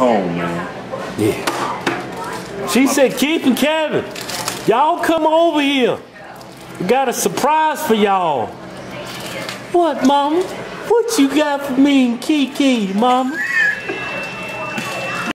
home, man. Yeah. She said, Keith and Kevin, y'all come over here. We got a surprise for y'all. What, Mama? What you got for me and Kei-Kei, Mama?